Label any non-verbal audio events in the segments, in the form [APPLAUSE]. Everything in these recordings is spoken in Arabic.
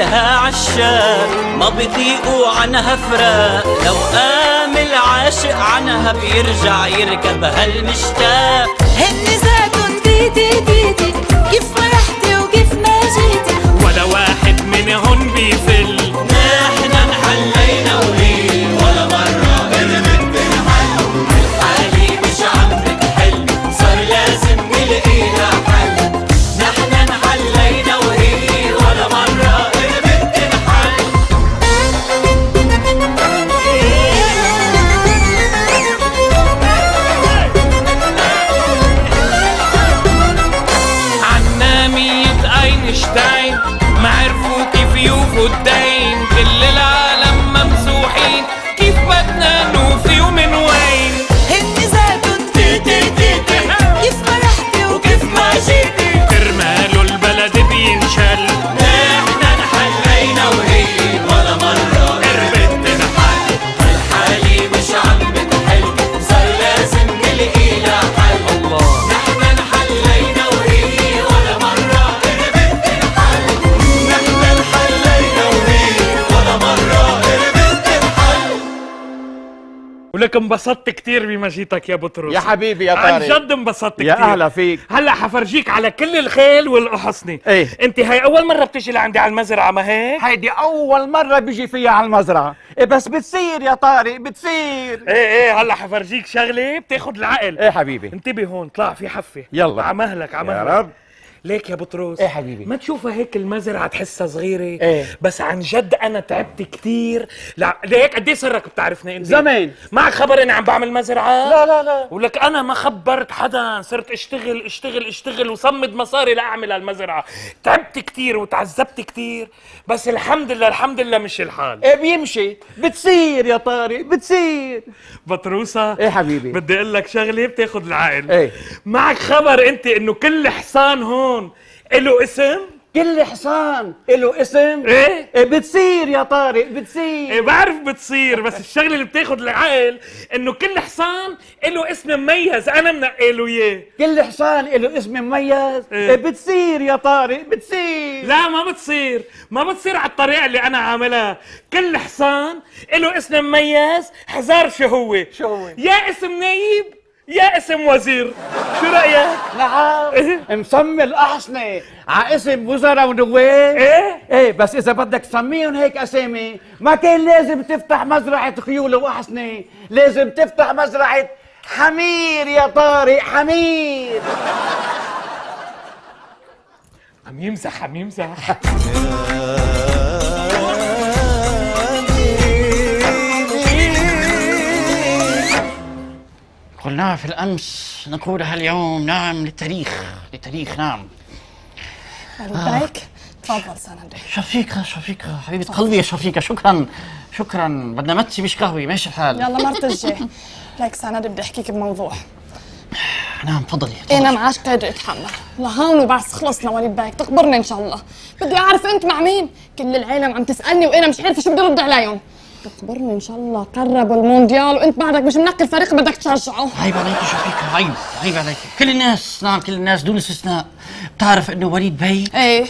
إلها عشاق ما بيطيقوا عنها فراق لو قام العاشق عنها بيرجع يركب هالمشتاق. هن زادن تيتي تيتي كيف فرحتي وكيف ما جيتي. ولا واحد منهم بيفل يوفوا الدين ولك انبسطت كتير بمجيتك يا بطرس. يا حبيبي يا عن طارق. جد انبسطت يا كتير. أهلا فيك. هلأ حفرجيك على كل الخيل والقحصني إيه. أنت هاي أول مرة بتيجي لعندي على المزرعة ما هيك؟ هيدي أول مرة بيجي فيها على المزرعة. إيه بس بتصير يا طارق بتصير. إيه إيه هلأ حفرجيك شغلة بتاخد العقل. إيه حبيبي. انتبه هون طلع في حفة. يلا. عمهلك عمهلك يا رب. ليك يا بطرس إيه حبيبي؟ ما تشوفها هيك المزرعة تحسها صغيرة؟ إيه. بس عن جد أنا تعبت كتير. لا ليك قد إيه صرك بتعرفني أنت؟ زمان. معك خبر إني عم بعمل مزرعة؟ لا لا لا. ولك أنا ما خبرت حدا صرت أشتغل أشتغل أشتغل وصمد مصاري لأعمل هالمزرعة. تعبت كتير وتعذبت كتير. بس الحمد لله الحمد لله مش الحال. إيه بيمشي. بتصير يا طارق بتصير. بطروسة إيه حبيبي؟ بدي أقول لك شغلة بتاخد العقل. إيه. معك خبر أنت إنه كل حصان هون له اسم؟ كل حصان. له اسم؟ إيه؟ إيه بتصير يا طارق؟ بتصير. بعرف بتصير بس الشغلة اللي بتاخد العقل إنه كل حصان له اسم مميز. أنا منقله اياه كل حصان له اسم مميز. إيه. إيه بتصير يا طارق؟ بتصير. لا ما بتصير. ما بتصير على الطريقة اللي أنا عاملها. كل حصان له اسم مميز. حزار شو هو؟ شو هو؟ يا اسم نايب يا اسم وزير. شو رأيك؟ نعم. مسمي الأحصنة. ع اسم وزراء ونواب. إيه؟ إيه بس إذا بدك تسميهم هيك أسامي ما كان لازم تفتح مزرعة خيول وأحصنة. لازم تفتح مزرعة حمير يا طارق حمير. عم يمزح عم يمزح. [LAUGHS] قلناها في الأمس نقولها اليوم نعم للتاريخ للتاريخ نعم. عليك تفضل سندي شفيقة شفيقة. حبيبة قلبي يا شفيقة شكرا شكرا. بدنا متي مش قهوة ماشي الحال. يلا مرت الجاي ليك سندي بدي أحكيك بموضوع. نعم تفضلي أنا معاش قادر أتحمل. لهون وبس خلصنا وليد بايك تخبرني إن شاء الله. بدي أعرف أنت مع مين؟ كل العالم عم تسألني وأنا مش عارفة شو بدي ارد عليهم تخبرني إن شاء الله. قربوا المونديال وأنت بعدك مش منقي الفريق بدك تشجعه. عيب عليك يا شفيقة عيب عيب عليك. كل الناس نعم كل الناس دون استثناء. بتعرف إنه وليد بي إيه.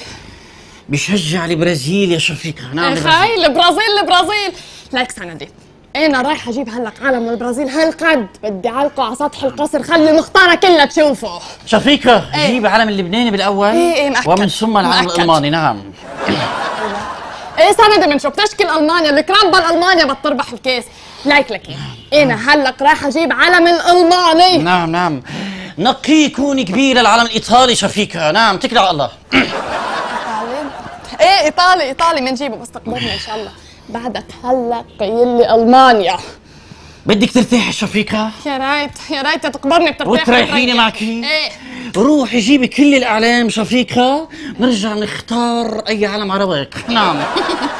بيشجع البرازيل يا شفيقة نعم إيه. خاي البرازيل البرازيل ليك سندي أنا رايحه أجيب هلق علم البرازيل هالقد. بدي علقه على سطح القصر. خلي المختاره كلها تشوفه. شفيقة إيه. جيب علم اللبناني بالأول. إيه إيه مأكد. ومن ثم العلم مأكد. الألماني. نعم. إيه سندي من شو بتشكل ألمانيا؟ الكرامبل المانيا بتربح الكاس لايك لك. إيه. أنا هلق رايحه أجيب علم الألماني. نعم نعم. نقي يكون كبير العلم الإيطالي شفيقة. نعم اتكل على الله. ايطالي إيه إيطالي إيطالي. بنجيبه بس تقبرني إن شاء الله. بعدك هلا قايل لي ألمانيا. بدك ترتاحي شفيقة؟ يا ريت يا ريت تقبرني بترتاح وتريحيني وتريح. معك. إيه. روحي جيبي كل الأعلام شفيقة نرجع نختار أي علم على رواق نعم.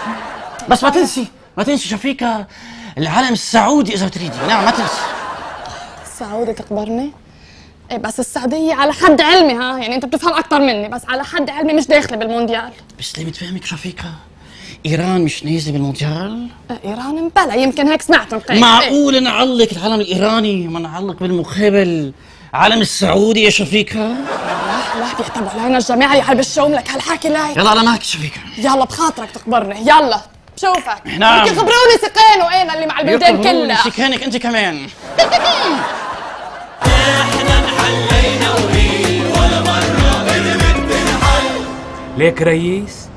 [LAUGHS] بس ما تنسي ما تنسي شفيقة العلم السعودي إذا بتريدي. نعم ما تنسي. السعودي تقبرني؟ إيه بس السعودية على حد علمي ها؟ يعني أنت بتفهم أكثر مني بس على حد علمي مش داخلة بالمونديال. بس ليه بتفهمك شفيقة؟ إيران مش نازلة بالمونديال أه إيران مبلا يمكن هيك سمعت نقيل إيه. معقول نعلق العلم الإيراني وما نعلق بالمقابل علم السعودي يا شفيقة؟ لا بيعتبوا علينا الجماعة يا قلب الشوم لك هالحكي لا. يلا أنا معك شفيقة. يلا بخاطرك تخبرني يلا بشوفك. نعم. بدك خبروني سقين وين اللي مع البلدان كلها. سكانك أنت كمان. إحنا انحلينا وهي ولا تنحل ليك ريس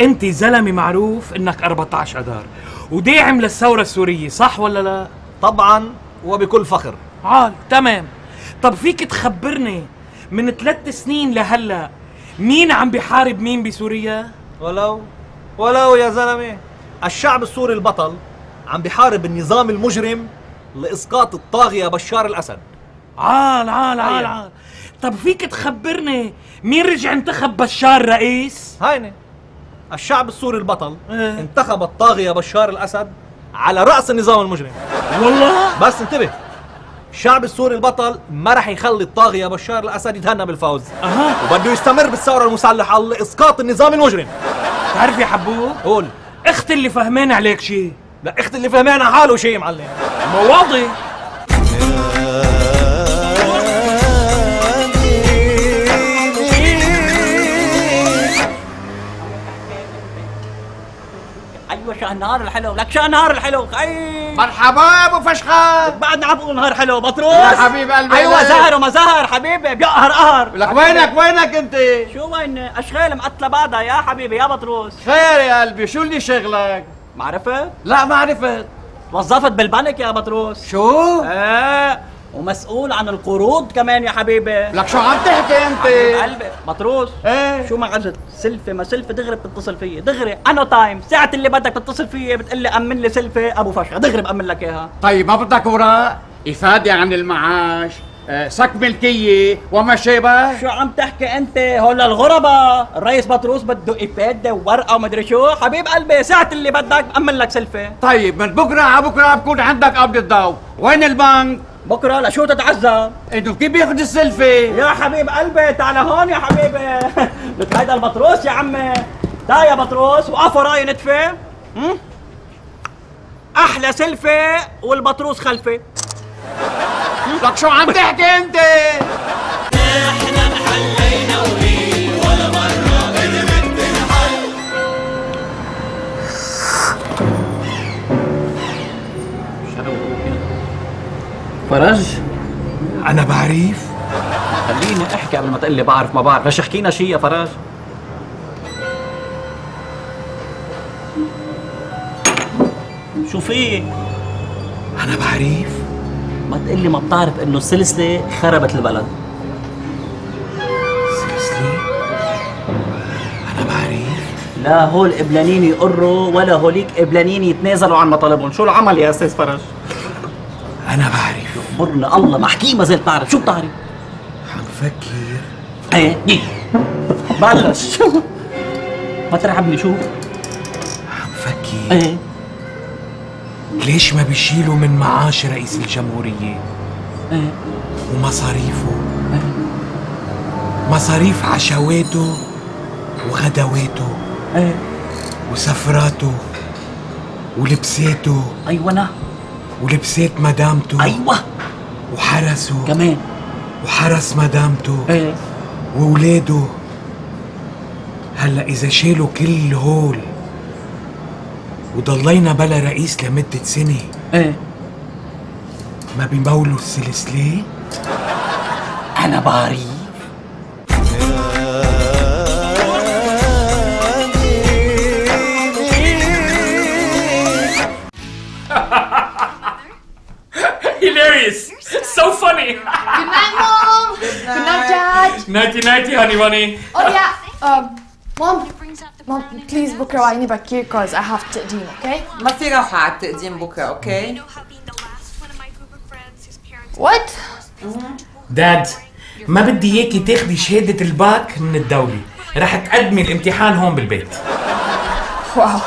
انت زلمة معروف انك 14 اذار وداعم للثوره السورية صح ولا لا؟ طبعا وبكل فخر. عال تمام. طب فيك تخبرني من ثلاث سنين لهلا مين عم بيحارب مين بسوريا؟ ولو ولو يا زلمة الشعب السوري البطل عم بيحارب النظام المجرم لإسقاط الطاغية بشار الأسد. عال عال عال أيوة. عال. طب فيك تخبرني مين رجع انتخب بشار رئيس؟ هيني. الشعب السوري البطل إيه. انتخب الطاغية بشار الأسد على رأس النظام المجرم. والله؟ بس انتبه الشعب السوري البطل ما رح يخلي الطاغية بشار الأسد يتهنى بالفوز. أها. وبده يستمر بالثورة المسلحة لاسقاط النظام المجرم. بتعرف يا حبوب قول. أختي اللي فهمان عليك شيء لا أختي اللي فهمانها حاله شيء معلم. ما شان نهار الحلو. لك شان نهار الحلو؟ اي مرحبا أبو فشخان بعدنا عم بقول نهار حلو. بطروس. يا حبيب قلبي أيوه لك. زهر وما زهر حبيبي بيقهر قهر. لك وينك؟ وينك أنت؟ شو وين؟ اشغال مقتله بعدها يا حبيبي يا بطروس؟ خير يا قلبي شو اللي شغلك؟ ما عرفت لا ما عرفت وظفت بالبنك يا بطروس. شو؟ إيه. ومسؤول عن القروض كمان يا حبيبي. لك شو عم تحكي أنت؟ قلبي. بطروس إيه. شو ما عزت سلفة ما سلفة دغري بتتصل فيي. دغري أنا تايم ساعة اللي بدك تتصل فيي بتقول لي أمن لي سلفة أبو فشخة دغري بأمن لك إياها. طيب ما بدك اوراق إفادة عن المعاش آه، سك ملكية وما شابه شو عم تحكي أنت؟ هول الغرباء الرئيس بطروس بده إفادة وورقة ومدري شو. حبيب قلبي ساعة اللي بدك بأمن لك سلفة. طيب من بكرة على بكرة بكون عندك قبض الضوء وين البنك؟ بكرة لشو تتعذب انتو كيف بياخد السلفه يا حبيب قلبي تعال هون يا حبيبي. [LAUGHS] لك هيدا البطروس يا عمي. تا يا بطروس وقف وراي نتفة؟ أحلى سلفه والبطروس خلفي. لك شو عم تحكي انت؟ إحنا انحلينا فرج أنا بعرف خليني أحكي قبل ما تقول لي بعرف ما بعرف ليش احكينا شيء يا فراج شو في؟ أنا بعرف ما تقول لي ما بتعرف إنه السلسلة خربت البلد. سلسلة؟ أنا بعرف لا هول قبلانين يقروا ولا هوليك قبلانين يتنازلوا عن مطالبهم. شو العمل يا أستاذ فرج أنا بعرف برنا الله ما زلت تعرف شو بتعرف؟ عم فكر إيه بلش. ما ترعبني شو؟ عم فكر إيه. ليش ما بيشيلوا من معاش رئيس الجمهورية؟ إيه. ومصاريفه. مصاريف عشواته وغدواته إيه. وسفراته ولبساته أيوه أنا ولبسات مدامته. أيوه. وحرسه. كمان. وحرس مدامته. إيه. وولاده. هلأ إذا شالوا كل هول وضلينا بلا رئيس لمدة سنة. إيه. ما بيمولوا السلسلة؟ أنا بعرف Nighty nighty honey bunny! Oh yeah. Um, Mom. Mom, please بكرة وعيني بكير cause I have تقديم, okay? ما في راحة على التقديم بكرة okay؟ know how being the last one of my group of friends whose parents What? Dad ما بدي إياكي تاخدي شهادة الباك من الدولة رح تقدمي الامتحان هون بالبيت Wow.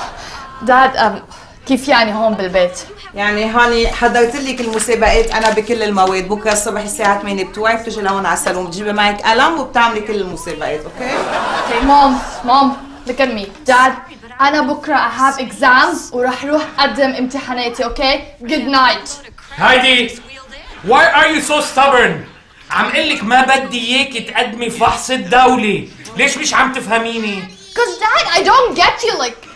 Dad, um, كيف يعني هون بالبيت؟ يعني هاني حضرت لك المسابقات أنا بكل المواد بكرة الصبح الساعة 8 بتوعي بتجي لهون على السالون بتجيبي معك قلم وبتعملي كل المسابقات okay؟ Okay, Mom, Mom, look at me. Dad, أنا بكرة I have exams وراح روح أقدم امتحاناتي, okay? Good night. هايدي why are you so stubborn عم قلك ما بدي إياك تقدمي فحص الدولي ليش مش عم تفهميني Cause dad I don't get you like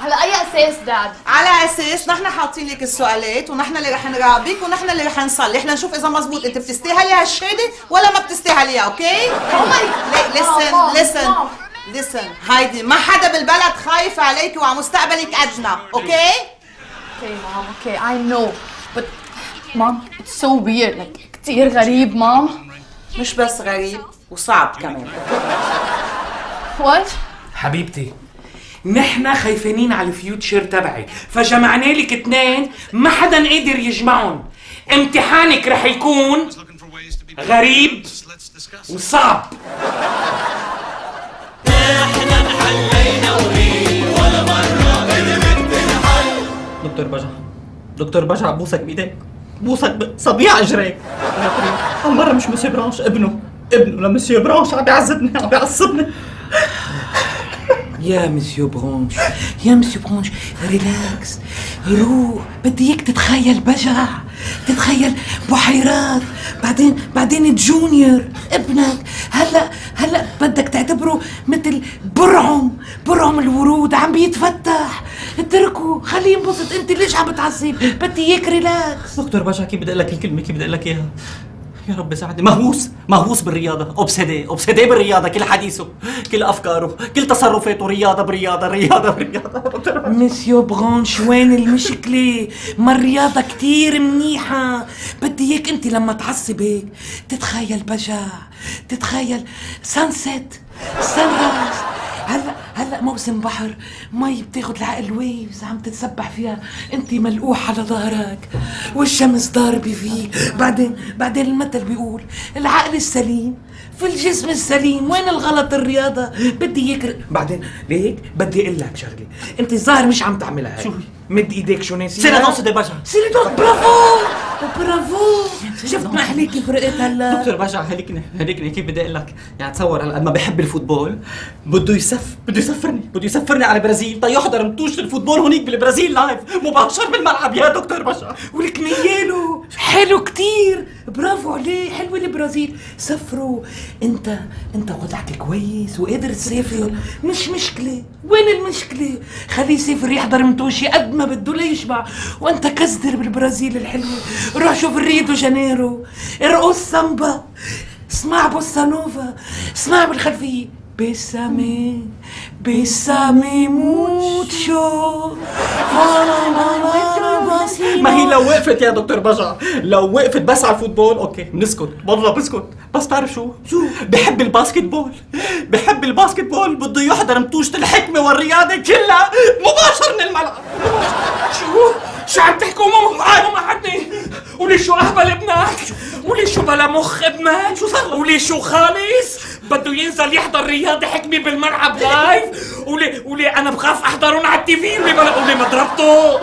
على أي أساس داد على أساس نحن حاطين لك السؤالات ونحن اللي رح نراقبك ونحن اللي رح نصلح نشوف إذا مزبوط أنت بتستاهلي هالشهادة ولا ما بتستاهليها أوكي؟ Listen Mom. listen هايدي ما حدا بالبلد خايف عليك وعلى مستقبلك قدنا okay؟ Okay mom. Okay I know. But mom it's so weird. Like كتير غريب mom. مش بس غريب وصعب كمان. What? حبيبتي. نحن خايفانين على ال future تبعي. فجمعنا لك اثنين ما حدا قادر يجمعهم. امتحانك رح يكون غريب وصعب. إحنا انحلينا وهي ولا مرة قدرت تنحل دكتور بجع دكتور بجع بوسك بإيديك. بوسك بصبيع اجريك هالمره مش مسيو برانش ابنه. ابنه لمسيو برانش عم بيعذبني عم بيعصبني يا مسيو برونش يا مسيو برونش ريلاكس روح. بدي اياك تتخيل بجع تتخيل بحيرات بعدين بعدين جونيور ابنك. هلا هلا بدك تعتبره مثل برعم برعم الورود عم بيتفتح. اتركه خليه ينبسط. انت ليش عم بتعصب؟ بدي اياك relax دكتور بجع كيف بدي أقول لك الكلمة؟ كيف بدي أقول لك إياها؟ يا رب ساعدني مهووس مهووس بالرياضة obsédé obsédé بالرياضة كل حديثه كل أفكاره كل تصرفاته رياضة برياضة رياضة برياضة. مسيو برونش وين المشكلة؟ ما الرياضة كتير منيحة. بدي إياك أنت لما تعصب هيك تتخيل بجع تتخيل sunset sunrise هلا هلا موسم بحر مي بتاخد العقل ويفز عم تتسبح فيها. انت ملقوح على ظهرك والشمس ضاربة فيك. بعدين بعدين المثل بيقول العقل السليم في الجسم السليم. وين الغلط الرياضة؟ بدي اياك بعدين ليك بدي أقول لك شغلة. انت الظاهر مش عم تعملها شو مد ايديك شو ناسي سينا دونس دي بجع سيري دونس برافو! برافو! شفت ما عليك فرقت هلا. دكتور بجع هلكني هلكني كيف بدي أقول لك؟ يعني تصور هلا ما بحب الفوتبول. بده يسف بده يسفرني. بده يسفرني على البرازيل. تا يحضر متوشه الفوتبول هونيك بالبرازيل لايف مباشر بالملعب. يا دكتور بجع ولك نياله حلو كتير. برافو عليه. حلوة البرازيل. سافروا انت انت وضعك كويس وقادر تسافر. مش مشكلة. وين المشكلة؟ خليه يسافر يحضر متوشي قد ما بده ليشبع وأنت كزدر بالبرازيل الحلوة. روح شوف ريو دو جانيرو. ارقص سامبا. اسمع بوسا نوفا اسمع بالخلفية. bésame bésame mucho ما هي لو وقفت يا دكتور بجع لو وقفت بس على ال football okay بنسكت والله بسكت بس تعرف شو شو بحب ال basketball بحب ال basketball بده يحضر متوشة الحكمة والرياضة كلها مباشر من الملعب شو؟ شو عم تحكوا؟ ماما معي ماما حدني قولي شو أهبل ابنك؟ قولي شو بلا مخ ابنك؟ شو صار قولي شو خالص؟ بده ينزل يحضر رياضة حكمي بالملعب live. قولي قولي أنا بخاف أحضرهم على ال TV. قولي بلا قولي مضربته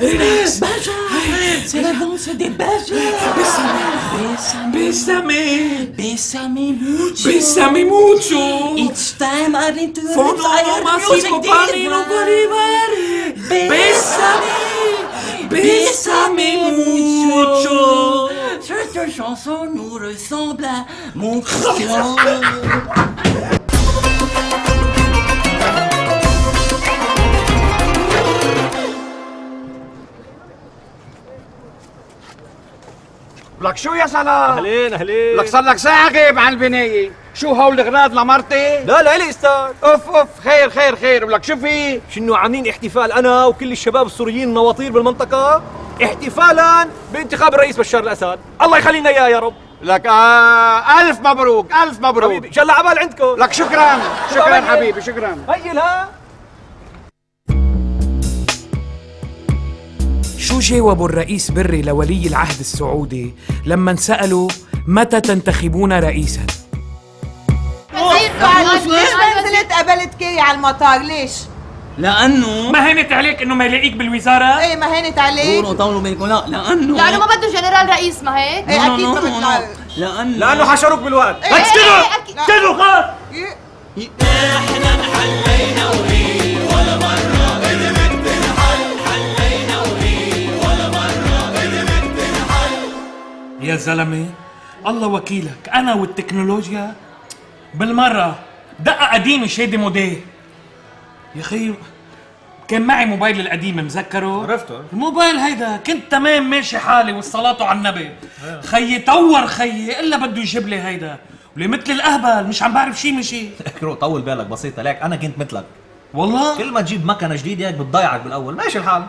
باشا سي لا دانس دي باشا بيسامي بيسامي موتشو. بيسامي موتشو time I need to Fondo mágico panino Bolívar Bésame Bésame mucho Cette chanson nous ressemble à mon cœur لك شو يا صلاح؟ اهلين اهلين لك صار لك ساعة غيب عن البناية شو هول الغراض لمرتي؟ لا لا لي أستاذ أوف أوف خير خير خير ولك شو في؟ شنو عاملين احتفال أنا وكل الشباب السوريين النواطير بالمنطقة احتفالا بانتخاب الرئيس بشار الاسد الله يخلينا اياه يا رب لك آه ألف مبروك ألف مبروك حبيبي ان شاء الله عبال عندكم لك شكرا شكرا. حبيبي شكرا هيلها شو جاوبوا الرئيس بري لولي العهد السعودي لما انسألوا متى تنتخبون رئيسا ليش ما نزلت قبلت كيري على المطار ليش؟ لأنه ما هينت عليك إنه ما يلاقيك بالوزارة؟ إيه ما هينت عليك. دوروا طولوا بينكم. لا لأنه لأنه ما بده جنرال رئيس ما هيك؟ إيه أكيد ما بده. لأنه لأنه حشروك بالوقت. إيه، إيه، بس إيه، كده كده خلاص إحنا انحلينا ولا مره حلينا ولا مره يا زلمة الله وكيلك. أنا والتكنولوجيا بالمرة دقة قديمة شادي موديل. يا أخي كان معي موبايل القديم مذكره؟ عرفته. الموبايل هيدا كنت تمام ماشي حالي والصلاة على النبي. خيي طور خيي إلا بده يجيب لي هيدا. ولي مثل الأهبل مش عم بعرف شي من شي. [LAUGHS] كرو طول بالك بسيطة ليك. أنا كنت مثلك. والله؟ كل ما تجيب مكنة جديدة هيك بتضيعك بالأول. ماشي الحال.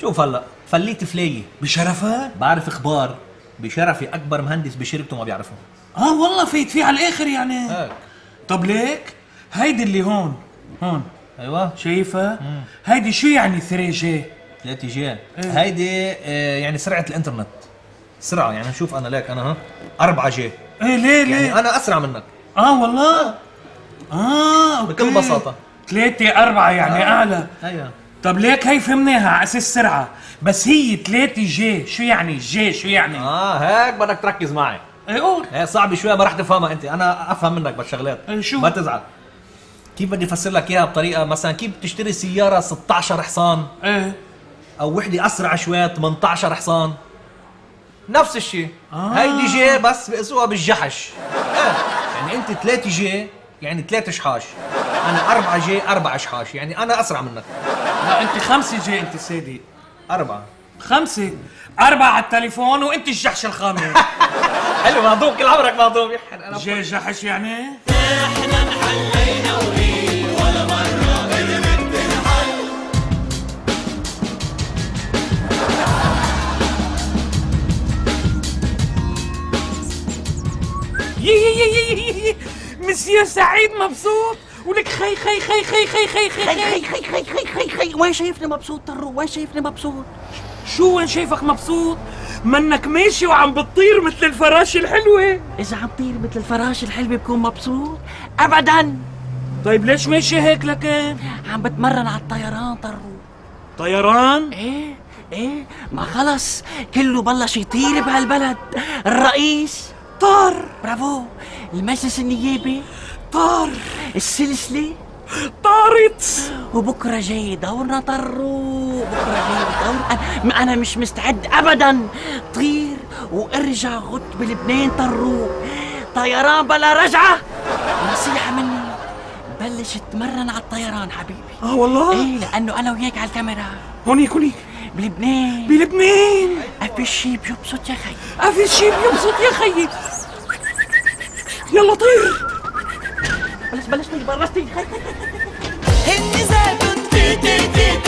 شوف هلا فليت فلايه بشرفك؟ بعرف إخبار. بشرفي أكبر مهندس بشركته ما بيعرفه. آه والله فيت فيه على الآخر يعني. هيك. طب ليك هيدي اللي هون. هون. أيوه. شايفها هيدي شو يعني 3 G؟ 3 G. هيدي آه، يعني سرعة الإنترنت. سرعة يعني شوف أنا ليك أنا ها 4 G. إيه ليه ليه؟ يعني أنا أسرع منك. آه والله؟ آه. okay بكل بساطة. ثلاثة أربعة يعني أعلى. أيوه. طب ليك هي فهمناها على أساس سرعة. بس هي ثلاثة G. شو يعني G؟ شو يعني؟ آه هيك بدك تركز معي. إيه قول. هي صعبة شوي ما رح تفهمها أنت. أنا أفهم منك بالشغلات إيه شو؟ ما تزعل. كيف بدي أفسر لك إياها بطريقة؟ مثلا كيف بتشتري سيارة 16 حصان؟ إيه. أو وحدة أسرع شوي 18 حصان؟ نفس الشيء. آه. هيدي G بس بيقيسوها بالجحش. إيه. يعني أنت 3 G يعني 3 جحاش أنا 4 G 4 جحاش يعني أنا أسرع منك. لا أنت خمسة G أنت صادق أربعة. خمسة. أربعة على التليفون وأنت الجحش الخامس. [LAUGHS] حلو مهضوم. كل عمرك مهضوم. يحن أنا G جحش يعني؟ إحنا انحلينا وهي مسيو سعيد مبسوط ولك خي خي خي خي خي خي خي خي خي خي خي خي خي وين شايفني مبسوط طرو وين شايفني مبسوط شو وين شايفك مبسوط؟ منك ماشي وعم بتطير مثل الفراشة الحلوة اذا عم طير مثل الفراش الحلو بكون مبسوط ابدا طيب ليش ماشي هيك لكن؟ عم بتمرن على الطيران طرو طيران؟ إيه إيه ما خلص كله بلش يطير بهالبلد الرئيس طار برافو المجلس النيابي؟ طار. السلسلة؟ طارت. وبكرة جاي دورنا طرو بكره جاي دور أنا- أنا مش مستعد ابدا. طير وارجع غط بلبنان طرو طيران بلا رجعة. نصيحة مني بلش تمرن على الطيران حبيبي. آه والله؟ إيه لأنه أنا وياك على الكاميرا. هونيك هونيك. بلبنان. بلبنان. أفي شي بيبسط يا خي أفي شي بيبسط يا خيي. يلا طير. بلش بلش طير بلش طير. خي خي هني زادوا تي تي تي.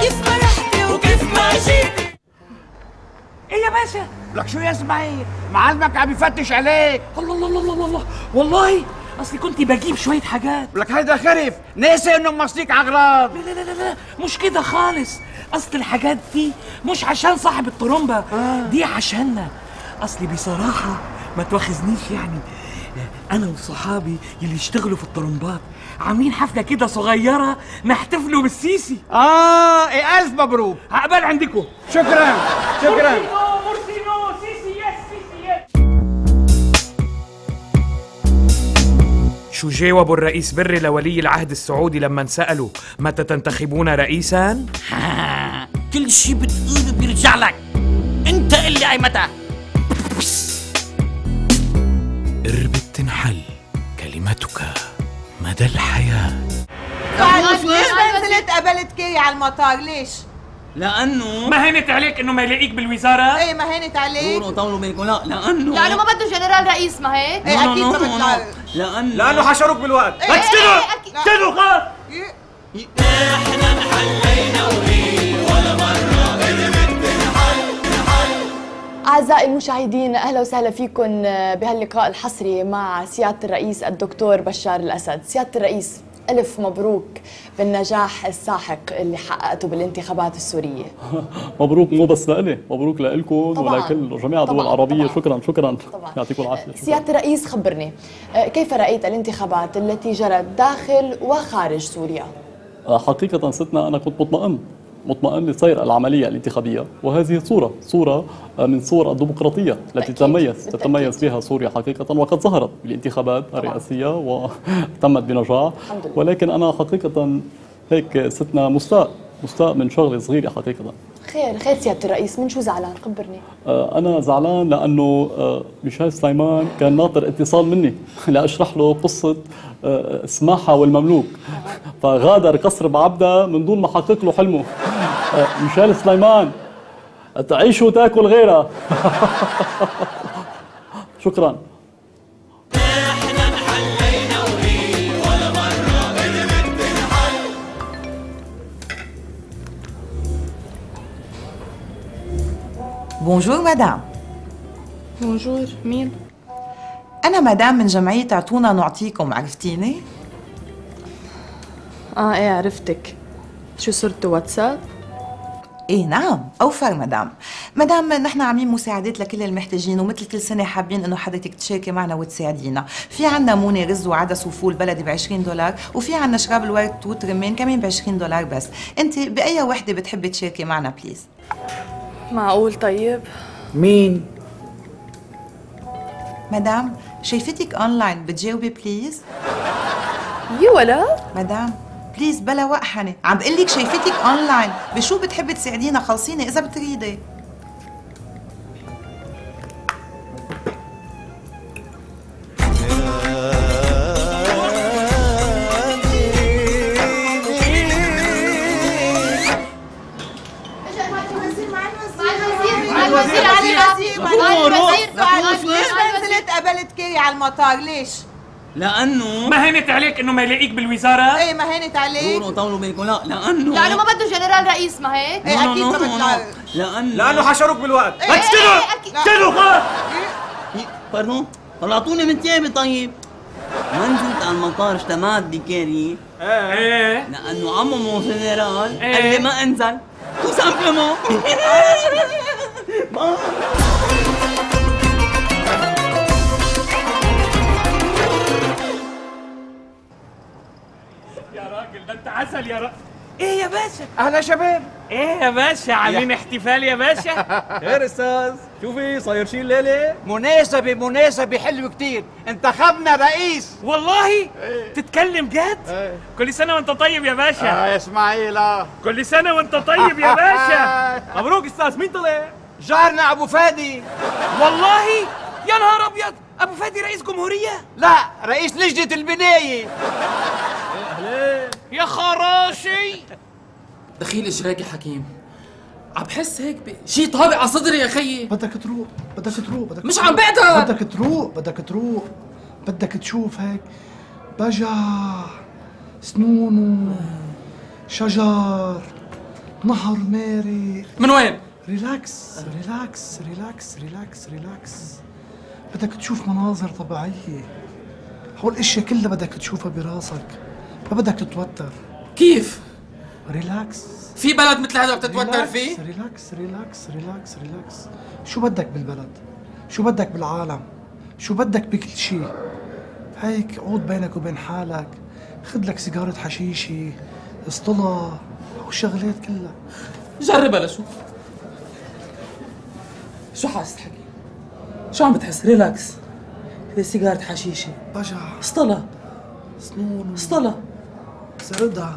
كيف ما رحتي وكيف ما جيتي إيه يا باشا؟ لك شو يا إسماعيل؟ معلمك عم يفتش عليك. الله الله الله الله الله. والله أصلي كنت بجيب شوية حاجات. لك هيدا خرف. ناسي إنه مصديق أغراض. لا لا لا لا مش كده خالص. أصل الحاجات دي مش عشان صاحب الطرمبة دي عشاننا. أصلي بصراحة ما تواخذنيش يعني. أنا وصحابي اللي يشتغلوا في الطرمبات. عاملين حفلة كده صغيرة نحتفلوا بالسيسي. آه إيه ألف مبروك. عقبال عندكم. شكرا شكرا. مرسينو سيسي يس سيسي يس. شو الرئيس بري لولي العهد السعودي لما انسألوا متى تنتخبون رئيسا؟ [LAUGHS] كل شي بتقوله بيرجع لك. انت اللي اي متى تنحل كلمتك مدى الحياة ليش ما نزلت قبلت كي على المطار ليش؟ لأنه ما هنت عليك إنه ما يلاقيك بالوزارة؟ إيه ما هنت عليك؟ طولوا طولوا بينكم لا لأنه لأنه ما بده جنرال رئيس ما هيك إيه أكيد ما بطلع لأنه لأنه حشروك بالوقت إيه، إيه، إيه، أكيد. كده خلاص إيه. إحنا أعزائي المشاهدين أهلا وسهلا فيكم بهاللقاء الحصري مع سيادة الرئيس الدكتور بشار الأسد سيادة الرئيس ألف مبروك بالنجاح الساحق اللي حققته بالانتخابات السورية [LAUGHS] مبروك مو بس لإلي مبروك لإلكم. ولكل جميع الدول. العربية طبعاً. شكرا شكرا. يعطيكم العافية سيادة الرئيس خبرني آه، كيف رأيت الانتخابات التي جرت داخل وخارج سوريا؟ آه، حقيقة ستنا أنا كنت مطمئن مطمئن لسير العملية الانتخابية. وهذه صورة صورة آه، من صور الديمقراطية التي. تتميز. تتميز بها سوريا حقيقة وقد ظهرت بالانتخابات الرئاسية وتمت بنجاح. ولكن أنا حقيقة هيك ستنا مستاء مستاء من شغلة صغيرة حقيقة. خير خير سيادة الرئيس. من شو زعلان؟ خبرني. آه، أنا زعلان لأنه آه، ميشيل سليمان كان ناطر اتصال مني [LAUGHS] لأشرح له قصة سماحة والمملوك. فغادر قصر بعبدة من دون ما حقق له حلمه. آه، ميشيل سليمان تعيش وتأكل غيرها؟ [LAUGHS] شكرا. إحنا انحلينا وهي ولا مرة قدرت تنحل bonjour مدام bonjour مين؟ أنا مدام من جمعية اعطونا نعطيكم عرفتيني؟ آه إيه عرفتك. شو صرتوا واتساب؟ إيه نعم over مدام. مدام نحن عاملين مساعدات لكل المحتاجين ومثل كل سنة حابين إنه حضرتك تشاركي معنا وتساعدينا في عنا مونة رز وعدس وفول بلدي ب 20 دولار وفي عنا شراب الورد توت رمان كمان ب 20 دولار بس. أنت بأي وحدة بتحبي تشاركي معنا please معقول؟ طيب. مين؟ مدام شايفتك اونلاين بتجاوبي please يي ولا مدام. please بلا وقحنه عم بقول لك شايفتك اونلاين بشو بتحبي تساعدينا خلصيني إذا بتريدي. مع الوزير علي مع الوزير ليش ما نزلت قبلت كيري على المطار؟ ليش؟ لأنه ما هنت عليك إنه ما يلاقيك بالوزارة؟ إيه ما هانت عليك. دوروا طولوا بينكم. لا لأنه لأنه ما بده جنرال رئيس ما هيك؟ إيه أكيد ما بدنا لأنه لأنه حشروك بالوقت. إيه، إيه، إيه، أكيد. كده خلاص. pardon طلعتوني من تيابي طيب. ما نزلت على المطار اجتمعت بكيري إيه لأنه عمو مو جنرال. قال لي ما أنزل. tout simplement. [LAUGHS] ده انت عسل يا راجل إيه يا باشا؟ أهلا شباب. إيه يا باشا؟ عاملين احتفال يا باشا؟ [LAUGHS] خير أستاذ شوفي صاير شي الليلة. مناسبة مناسبة حلوة كتير. انتخبنا رئيس. والله؟ تتكلم جد؟ كل سنة وانت طيب يا باشا. آه إسماعيل آه. كل سنة وانت طيب يا باشا. [LAUGHS] مبروك أستاذ مين طلع؟ جارنا أبو فادي. والله؟ يا نهار أبيض! أبو فادي رئيس جمهورية؟ لا رئيس لجنة البناية. يا خراشي! دخيل إيش حكيم عم بحس هيك شيء طابع على صدري يا خيي. بدك تروق بدك تروق بدك مش. عم بقدر. بدك تروق بدك تروق. بدك تشوف هيك بجع سنون شجر نهر ماري. من وين؟ relax relax relax relax relax. بدك تشوف مناظر طبيعية. هول الاشياء كلها بدك تشوفها براسك. ما بدك تتوتر. كيف؟ relax في بلد مثل هذا بتتوتر فيه؟ ريلاكس ريلاكس ريلاكس ريلاكس شو بدك بالبلد؟ شو بدك بالعالم؟ شو بدك بكل شيء هيك عود بينك وبين حالك. خد لك سيجارة حشيشة اسطلة والشغلات كلها. جربها لشوف شو حاسس حكي؟ شو عم بتحس؟ ريلاكس سيجارة حشيشة بجع. اسطلة سنون. اسطلة Середа.